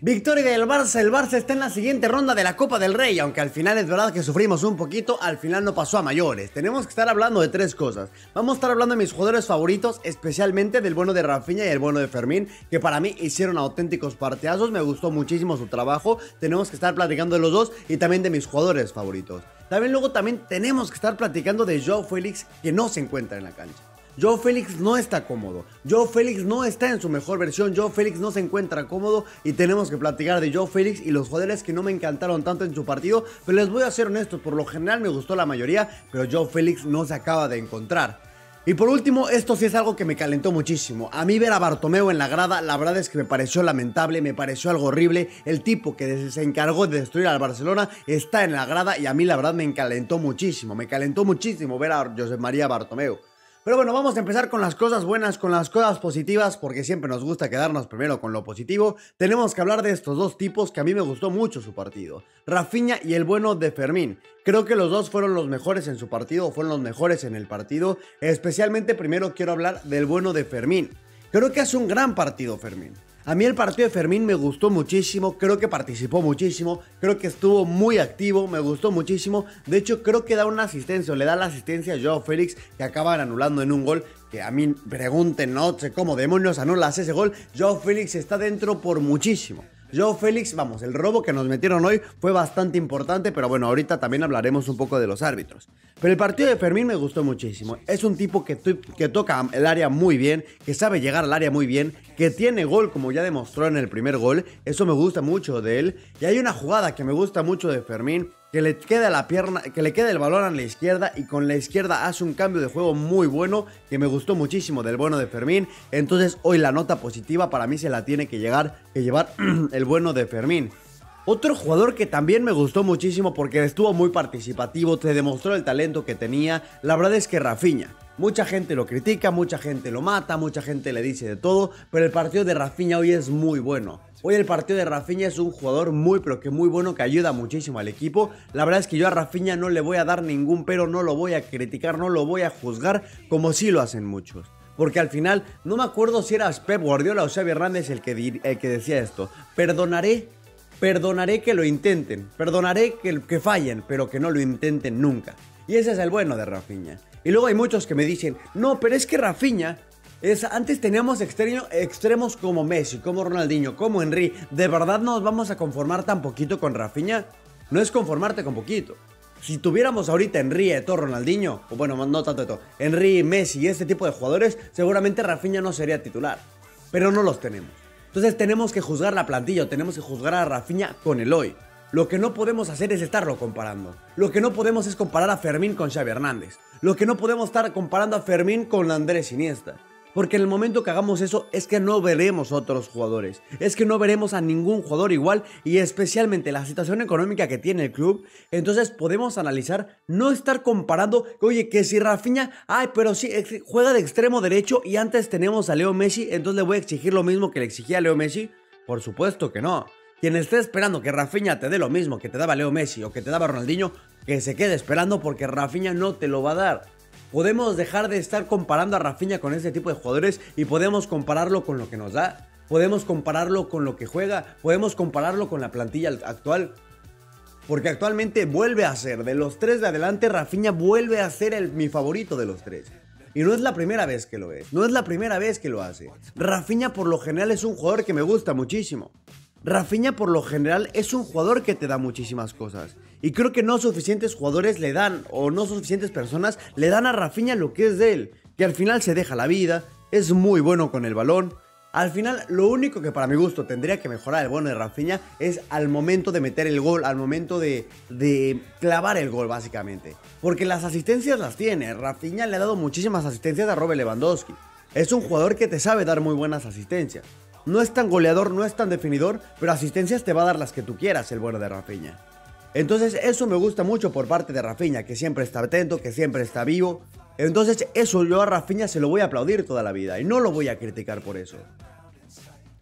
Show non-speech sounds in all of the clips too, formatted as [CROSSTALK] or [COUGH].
Victoria del Barça, el Barça está en la siguiente ronda de la Copa del Rey, aunque al final es verdad que sufrimos un poquito, al final no pasó a mayores. Tenemos que estar hablando de tres cosas. Vamos a estar hablando de mis jugadores favoritos, especialmente del bueno de Rafinha y el bueno de Fermín, que para mí hicieron auténticos parteazos, me gustó muchísimo su trabajo. Tenemos que estar platicando de los dos y también de mis jugadores favoritos. También luego también tenemos que estar platicando de Joe Félix, que no se encuentra en la cancha. Joe Félix no está cómodo. Joe Félix no está en su mejor versión. Joe Félix no se encuentra cómodo. Y tenemos que platicar de Joe Félix y los jugadores que no me encantaron tanto en su partido. Pero les voy a ser honestos. Por lo general me gustó la mayoría. Pero Joe Félix no se acaba de encontrar. Y por último, esto sí es algo que me calentó muchísimo. A mí ver a Bartomeu en la grada, la verdad es que me pareció lamentable, me pareció algo horrible. El tipo que se encargó de destruir al Barcelona está en la grada y a mí la verdad me calentó muchísimo. Me calentó muchísimo ver a José María Bartomeu. Pero bueno, vamos a empezar con las cosas buenas, con las cosas positivas, porque siempre nos gusta quedarnos primero con lo positivo. Tenemos que hablar de estos dos tipos que a mí me gustó mucho su partido. Rafinha y el bueno de Fermín. Creo que los dos fueron los mejores en su partido, fueron los mejores en el partido. Especialmente primero quiero hablar del bueno de Fermín. Creo que hace un gran partido Fermín. A mí el partido de Fermín me gustó muchísimo, creo que participó muchísimo, creo que estuvo muy activo, me gustó muchísimo. De hecho, creo que da una asistencia o le da la asistencia a Joao Félix que acaban anulando en un gol. Que a mí pregunten, no cómo demonios anulas ese gol. Joao Félix está dentro por muchísimo. Joe Félix, vamos, el robo que nos metieron hoy fue bastante importante, pero bueno, ahorita también hablaremos un poco de los árbitros. Pero el partido de Fermín me gustó muchísimo. Es un tipo que toca el área muy bien, que sabe llegar al área muy bien, que tiene gol como ya demostró en el primer gol. Eso me gusta mucho de él. Y hay una jugada que me gusta mucho de Fermín, que le queda la pierna, que le queda el balón a la izquierda y con la izquierda hace un cambio de juego muy bueno que me gustó muchísimo del bueno de Fermín. Entonces hoy la nota positiva para mí se la tiene que llegar que llevar [CLEARS THROAT] el bueno de Fermín. Otro jugador que también me gustó muchísimo porque estuvo muy participativo, te demostró el talento que tenía, la verdad es que Rafinha. Mucha gente lo critica, mucha gente lo mata, mucha gente le dice de todo, pero el partido de Rafinha hoy es muy bueno. Hoy el partido de Rafinha es un jugador muy pero que muy bueno que ayuda muchísimo al equipo. La verdad es que yo a Rafinha no le voy a dar ningún pero, no lo voy a criticar, no lo voy a juzgar como sí lo hacen muchos. Porque al final, no me acuerdo si era Pep Guardiola o Xavi Hernández el que, el que decía esto. Perdonaré Perdonaré que lo intenten, perdonaré que, que fallen, pero que no lo intenten nunca. Y ese es el bueno de Rafinha. Y luego hay muchos que me dicen, no, pero es que Rafinha es, antes teníamos extremos como Messi, como Ronaldinho, como Henry. ¿De verdad nos vamos a conformar tan poquito con Rafinha? No es conformarte con poquito. Si tuviéramos ahorita Henry, Eto, Ronaldinho, o bueno, no tanto Eto, Henry, Messi y este tipo de jugadores, seguramente Rafinha no sería titular. Pero no los tenemos. Entonces tenemos que juzgar la plantilla, tenemos que juzgar a Rafinha con el hoy. Lo que no podemos hacer es estarlo comparando. Lo que no podemos es comparar a Fermín con Xavi Hernández. Lo que no podemos estar comparando a Fermín con Andrés Iniesta. Porque en el momento que hagamos eso es que no veremos otros jugadores. Es que no veremos a ningún jugador igual y especialmente la situación económica que tiene el club. Entonces podemos analizar, no estar comparando, oye, que si Rafinha, ay, pero sí, juega de extremo derecho y antes tenemos a Leo Messi, entonces le voy a exigir lo mismo que le exigía a Leo Messi. Por supuesto que no. Quien esté esperando que Rafinha te dé lo mismo que te daba Leo Messi o que te daba Ronaldinho, que se quede esperando porque Rafinha no te lo va a dar. Podemos dejar de estar comparando a Rafinha con ese tipo de jugadores y podemos compararlo con lo que nos da. Podemos compararlo con lo que juega. Podemos compararlo con la plantilla actual. Porque actualmente vuelve a ser, de los tres de adelante, Rafinha vuelve a ser el, mi favorito de los tres. Y no es la primera vez que lo es, no es la primera vez que lo hace. Rafinha por lo general es un jugador que me gusta muchísimo. Rafinha por lo general es un jugador que te da muchísimas cosas. Y creo que no suficientes jugadores le dan, o no suficientes personas le dan a Rafinha lo que es de él. Que al final se deja la vida, es muy bueno con el balón. Al final, lo único que para mi gusto tendría que mejorar el bueno de Rafinha es al momento de meter el gol, al momento de, de clavar el gol, básicamente. Porque las asistencias las tiene. Rafinha le ha dado muchísimas asistencias a Robert Lewandowski. Es un jugador que te sabe dar muy buenas asistencias. No es tan goleador, no es tan definidor, pero asistencias te va a dar las que tú quieras el bueno de Rafinha. Entonces eso me gusta mucho por parte de Rafinha, que siempre está atento, que siempre está vivo. Entonces eso yo a Rafinha se lo voy a aplaudir toda la vida y no lo voy a criticar por eso.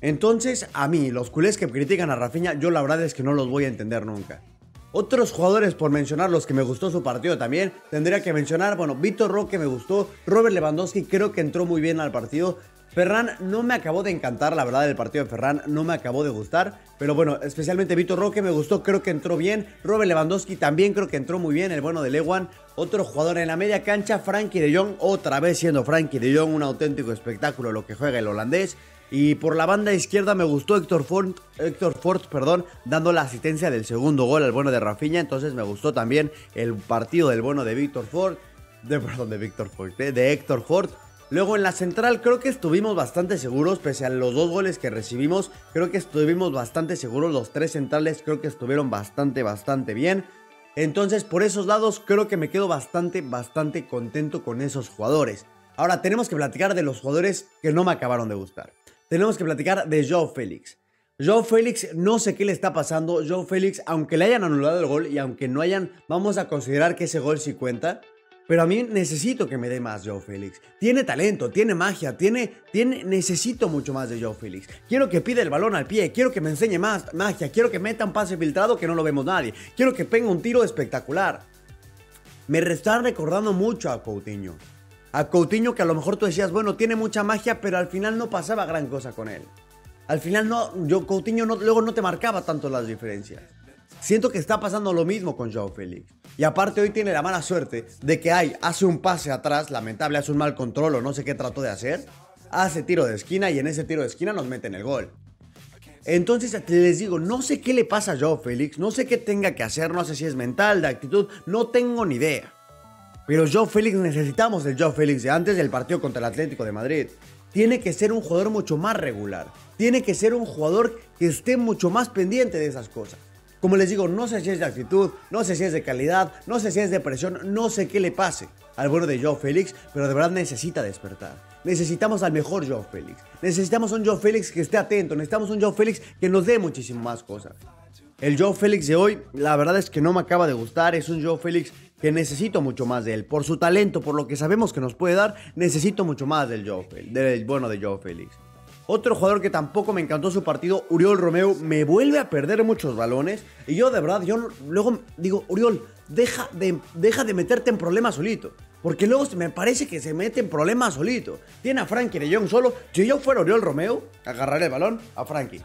Entonces a mí, los culés que critican a Rafinha, yo la verdad es que no los voy a entender nunca. Otros jugadores, por mencionar los que me gustó su partido también, tendría que mencionar, bueno, Víctor Roque me gustó, Robert Lewandowski creo que entró muy bien al partido, Ferran no me acabó de encantar, la verdad, el partido de Ferran no me acabó de gustar. Pero bueno, especialmente Vitor Roque me gustó, creo que entró bien. Robert Lewandowski también creo que entró muy bien, el bueno de Lewan. Otro jugador en la media cancha, Frankie de Jong, otra vez siendo Frankie de Jong, un auténtico espectáculo lo que juega el holandés. Y por la banda izquierda me gustó Héctor Ford, Héctor Ford perdón, dando la asistencia del segundo gol al bueno de Rafinha. Entonces me gustó también el partido del bueno de Víctor Ford. De, perdón, de Víctor Ford, de, de Héctor Ford. Luego en la central creo que estuvimos bastante seguros, pese a los dos goles que recibimos, creo que estuvimos bastante seguros, los tres centrales creo que estuvieron bastante, bastante bien. Entonces por esos lados creo que me quedo bastante, bastante contento con esos jugadores. Ahora tenemos que platicar de los jugadores que no me acabaron de gustar. Tenemos que platicar de Joe Félix. Joe Félix, no sé qué le está pasando. Joe Félix, aunque le hayan anulado el gol y aunque no hayan, vamos a considerar que ese gol sí cuenta. Pero a mí necesito que me dé más Joe Félix. Tiene talento, tiene magia, tiene, tiene, necesito mucho más de Joe Félix. Quiero que pida el balón al pie, quiero que me enseñe más magia, quiero que meta un pase filtrado que no lo vemos nadie, quiero que tenga un tiro espectacular. Me está recordando mucho a Coutinho. A Coutinho que a lo mejor tú decías, bueno, tiene mucha magia, pero al final no pasaba gran cosa con él. Al final no, yo Coutinho luego no te marcaba tanto las diferencias. Siento que está pasando lo mismo con Joe Félix. Y aparte hoy tiene la mala suerte de que hay, hace un pase atrás, lamentable, hace un mal control o no sé qué trató de hacer. Hace tiro de esquina y en ese tiro de esquina nos meten el gol. Entonces les digo, no sé qué le pasa a Joe Félix, no sé qué tenga que hacer, no sé si es mental, de actitud, no tengo ni idea. Pero Joe Félix necesitamos el Joe Félix de antes del partido contra el Atlético de Madrid. Tiene que ser un jugador mucho más regular. Tiene que ser un jugador que esté mucho más pendiente de esas cosas. Como les digo, no sé si es de actitud, no sé si es de calidad, no sé si es de presión, no sé qué le pase al bueno de Joe Félix, pero de verdad necesita despertar. Necesitamos al mejor Joe Félix. Necesitamos un Joe Félix que esté atento, necesitamos un Joe Félix que nos dé muchísimo más cosas. El Joe Félix de hoy, la verdad es que no me acaba de gustar, es un Joe Félix que necesito mucho más de él. Por su talento, por lo que sabemos que nos puede dar, necesito mucho más del Joe del bueno de Joe Félix. Otro jugador que tampoco me encantó su partido, Uriol Romeo, me vuelve a perder muchos balones. Y yo de verdad, yo luego digo, Uriol, deja de, deja de meterte en problemas solito. Porque luego me parece que se mete en problemas solito. Tiene a Frankie de Jong solo. Si yo fuera Uriol Romeo, agarraré el balón a Frankie.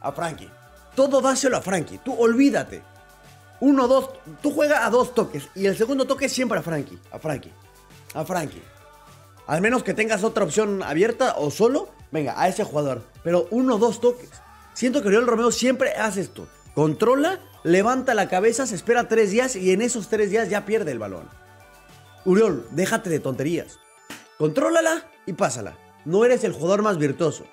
A Frankie. Todo dáselo a Frankie. Tú olvídate. Uno, dos. Tú juegas a dos toques. Y el segundo toque siempre a Frankie. A Frankie. A Frankie. Al menos que tengas otra opción abierta o solo, venga, a ese jugador. Pero uno o dos toques. Siento que Oriol Romeo siempre hace esto. Controla, levanta la cabeza, se espera tres días y en esos tres días ya pierde el balón. Uriol, déjate de tonterías. Contrólala y pásala. No eres el jugador más virtuoso.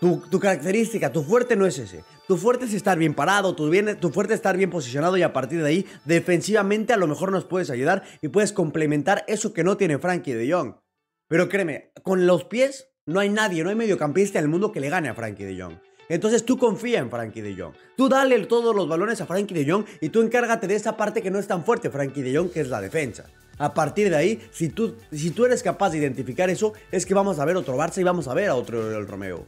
Tu, característica, tu fuerte no es ese. Tu fuerte es estar bien parado, tu, fuerte es estar bien posicionado y a partir de ahí, defensivamente a lo mejor nos puedes ayudar y puedes complementar eso que no tiene Frankie de Jong. Pero créeme, con los pies no hay nadie, no hay mediocampista en el mundo que le gane a Frankie de Jong. Entonces tú confía en Frankie de Jong. Tú dale todos los balones a Frankie de Jong y tú encárgate de esa parte que no es tan fuerte, Frankie de Jong, que es la defensa. A partir de ahí, si tú, si tú eres capaz de identificar eso, es que vamos a ver otro Barça y vamos a ver a otro el Romeo.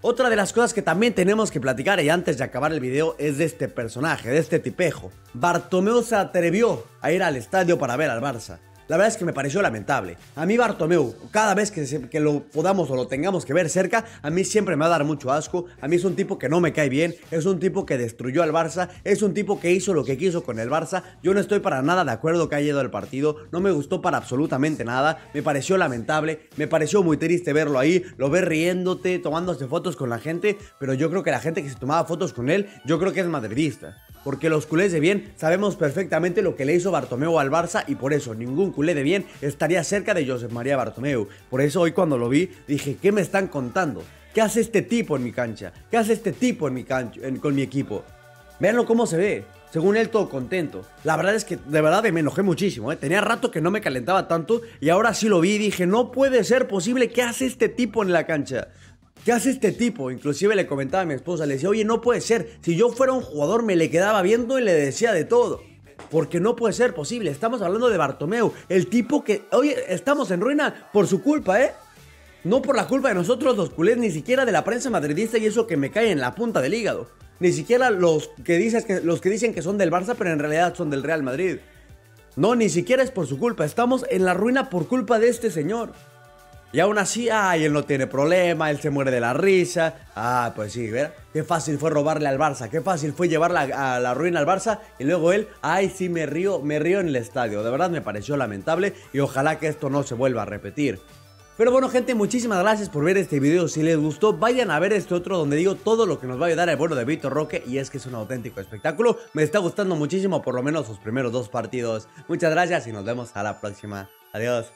Otra de las cosas que también tenemos que platicar y antes de acabar el video es de este personaje, de este tipejo. Bartomeu se atrevió a ir al estadio para ver al Barça. La verdad es que me pareció lamentable. A mí Bartomeu, cada vez que, que, lo podamos o lo tengamos que ver cerca, a mí siempre me va a dar mucho asco. A mí es un tipo que no me cae bien, es un tipo que destruyó al Barça, es un tipo que hizo lo que quiso con el Barça. Yo no estoy para nada de acuerdo que haya ido al partido, no me gustó para absolutamente nada, me pareció lamentable, me pareció muy triste verlo ahí, lo ves riéndote, tomándose fotos con la gente, pero yo creo que la gente que se tomaba fotos con él, yo creo que es madridista. Porque los culés de bien sabemos perfectamente lo que le hizo Bartomeu al Barça y por eso ningún culé de bien estaría cerca de Josep María Bartomeu. Por eso hoy cuando lo vi dije, ¿qué me están contando? ¿Qué hace este tipo en mi cancha? ¿Qué hace este tipo en mi cancha, con mi equipo? Veanlo cómo se ve. Según él, todo contento. La verdad es que de verdad me enojé muchísimo. ¿eh? Tenía rato que no me calentaba tanto y ahora sí lo vi y dije, no puede ser posible. ¿Qué hace este tipo en la cancha? ¿Qué hace este tipo? Inclusive le comentaba a mi esposa, le decía, oye, no puede ser. Si yo fuera un jugador me le quedaba viendo y le decía de todo. Porque no puede ser posible. Estamos hablando de Bartomeu, el tipo que, oye, estamos en ruina por su culpa, ¿eh? No por la culpa de nosotros los culés, ni siquiera de la prensa madridista y eso que me cae en la punta del hígado. Ni siquiera los que, dices que, los que dicen que son del Barça, pero en realidad son del Real Madrid. No, ni siquiera es por su culpa. Estamos en la ruina por culpa de este señor. Y aún así, ay, él no tiene problema, él se muere de la risa. Ah, pues sí, ¿verdad? Qué fácil fue robarle al Barça, qué fácil fue llevarla a la ruina al Barça. Y luego él, ay, sí, me río, me río en el estadio. De verdad me pareció lamentable y ojalá que esto no se vuelva a repetir. Pero bueno gente, muchísimas gracias por ver este video, si les gustó vayan a ver este otro donde digo todo lo que nos va a ayudar el bueno de Víctor Roque y es que es un auténtico espectáculo, me está gustando muchísimo por lo menos sus primeros dos partidos. Muchas gracias y nos vemos a la próxima, adiós.